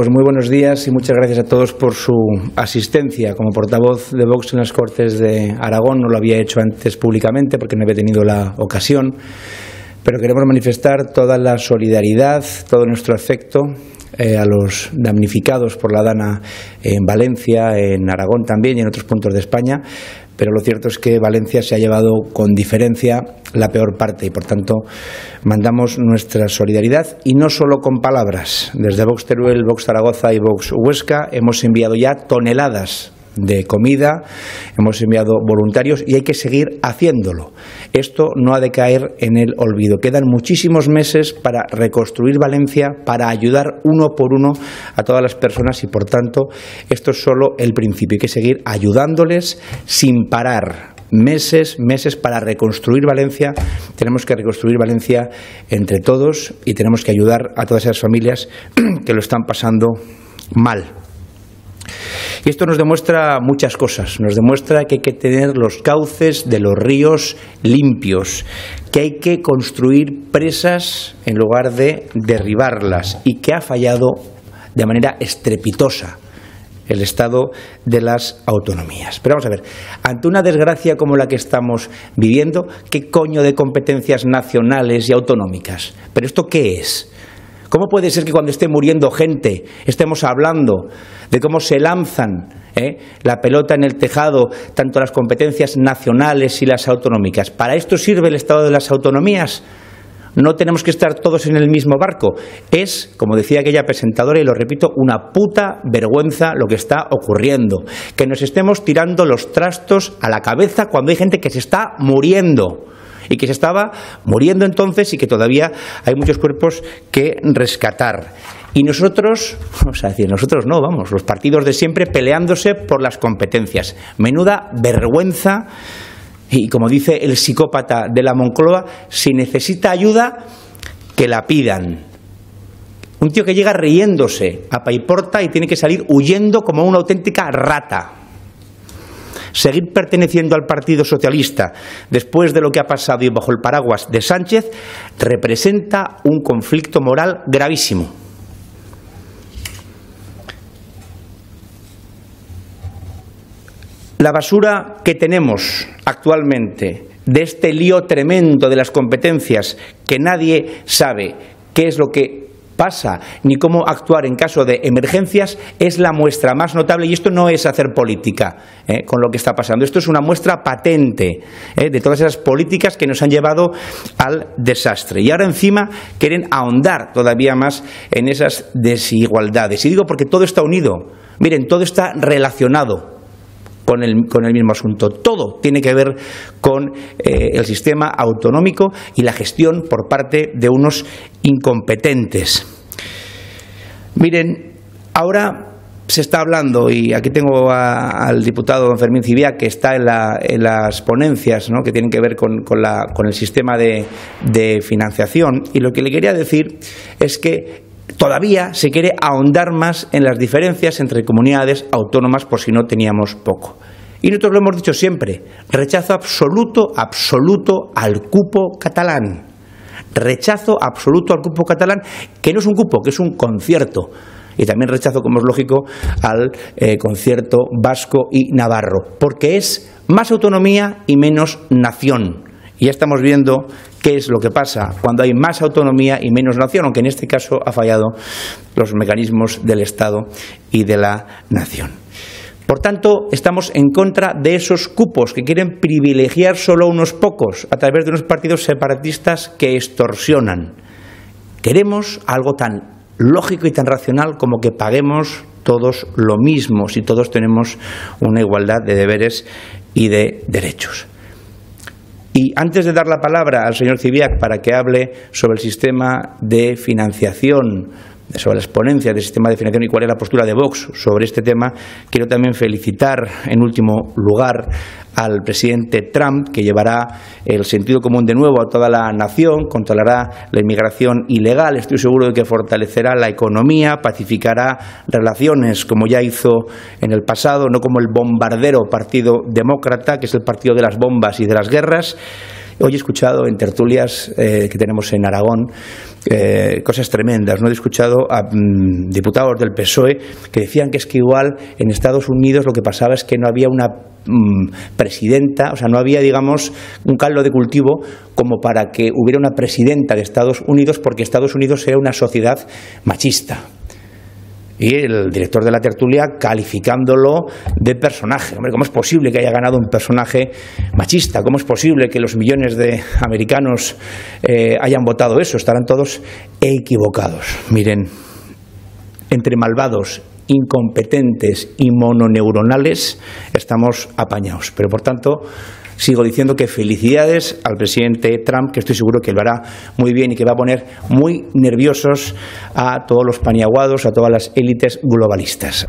Pues muy buenos días y muchas gracias a todos por su asistencia. Como portavoz de Vox en las Cortes de Aragón no lo había hecho antes públicamente porque no había tenido la ocasión, pero queremos manifestar toda la solidaridad, todo nuestro afecto eh, a los damnificados por la Dana en Valencia, en Aragón también y en otros puntos de España, pero lo cierto es que Valencia se ha llevado con diferencia la peor parte y por tanto mandamos nuestra solidaridad y no solo con palabras. Desde Vox Teruel, Vox Zaragoza y Vox Huesca hemos enviado ya toneladas de comida, hemos enviado voluntarios y hay que seguir haciéndolo. Esto no ha de caer en el olvido. Quedan muchísimos meses para reconstruir Valencia, para ayudar uno por uno a todas las personas y, por tanto, esto es solo el principio. Hay que seguir ayudándoles sin parar. Meses, meses para reconstruir Valencia. Tenemos que reconstruir Valencia entre todos y tenemos que ayudar a todas esas familias que lo están pasando mal. Y esto nos demuestra muchas cosas. Nos demuestra que hay que tener los cauces de los ríos limpios, que hay que construir presas en lugar de derribarlas y que ha fallado de manera estrepitosa el estado de las autonomías. Pero vamos a ver, ante una desgracia como la que estamos viviendo, ¿qué coño de competencias nacionales y autonómicas? ¿Pero esto qué es? ¿Cómo puede ser que cuando esté muriendo gente estemos hablando de cómo se lanzan eh, la pelota en el tejado tanto las competencias nacionales y las autonómicas? ¿Para esto sirve el Estado de las autonomías? No tenemos que estar todos en el mismo barco. Es, como decía aquella presentadora, y lo repito, una puta vergüenza lo que está ocurriendo. Que nos estemos tirando los trastos a la cabeza cuando hay gente que se está muriendo y que se estaba muriendo entonces y que todavía hay muchos cuerpos que rescatar. Y nosotros, vamos a decir, nosotros no, vamos, los partidos de siempre peleándose por las competencias. Menuda vergüenza. Y como dice el psicópata de la Moncloa, si necesita ayuda, que la pidan. Un tío que llega riéndose a Paiporta y tiene que salir huyendo como una auténtica rata seguir perteneciendo al Partido Socialista después de lo que ha pasado y bajo el paraguas de Sánchez representa un conflicto moral gravísimo. La basura que tenemos actualmente de este lío tremendo de las competencias que nadie sabe qué es lo que pasa ni cómo actuar en caso de emergencias es la muestra más notable y esto no es hacer política ¿eh? con lo que está pasando, esto es una muestra patente ¿eh? de todas esas políticas que nos han llevado al desastre. Y ahora encima quieren ahondar todavía más en esas desigualdades. Y digo porque todo está unido, miren, todo está relacionado con el, mismo asunto. Todo tiene que ver con eh, el sistema autonómico y la gestión por parte de unos incompetentes. Miren, ahora se está hablando, y aquí tengo al diputado don Fermín Cibia, que está en, las ponencias que tienen que ver con, el sistema de financiación, y lo que le quería decir es que todavía se quiere ahondar más en las diferencias entre comunidades autónomas por si no teníamos poco. Y nosotros lo hemos dicho siempre, rechazo absoluto, absoluto al cupo catalán rechazo absoluto al cupo catalán, que no es un cupo, que es un concierto. Y también rechazo, como es lógico, al eh, concierto vasco y navarro, porque es más autonomía y menos nación. Y ya estamos viendo qué es lo que pasa cuando hay más autonomía y menos nación, aunque en este caso ha fallado los mecanismos del Estado y de la nación. Por tanto, estamos en contra de esos cupos que quieren privilegiar solo a unos pocos a través de unos partidos separatistas que extorsionan. Queremos algo tan lógico y tan racional como que paguemos todos lo mismo si todos tenemos una igualdad de deberes y de derechos. Y antes de dar la palabra al señor Civiac para que hable sobre el sistema de financiación sobre las ponencias del sistema de financiación y cuál es la postura de Vox sobre este tema, quiero también felicitar en último lugar al presidente Trump, que llevará el sentido común de nuevo a toda la nación, controlará la inmigración ilegal, estoy seguro de que fortalecerá la economía, pacificará relaciones como ya hizo en el pasado, no como el bombardero Partido Demócrata, que es el partido de las bombas y de las guerras Hoy he escuchado en tertulias eh, que tenemos en Aragón eh, cosas tremendas. ¿no? He escuchado a mm, diputados del PSOE que decían que es que igual en Estados Unidos lo que pasaba es que no había una mm, presidenta, o sea, no había, digamos, un caldo de cultivo como para que hubiera una presidenta de Estados Unidos porque Estados Unidos era una sociedad machista y el director de la tertulia calificándolo de personaje. Hombre, ¿cómo es posible que haya ganado un personaje machista? ¿Cómo es posible que los millones de americanos eh, hayan votado eso? Estarán todos equivocados. Miren, entre malvados incompetentes y mononeuronales estamos apañados. Pero por tanto, sigo diciendo que felicidades al presidente Trump, que estoy seguro que lo hará muy bien y que va a poner muy nerviosos a todos los paniaguados, a todas las élites globalistas.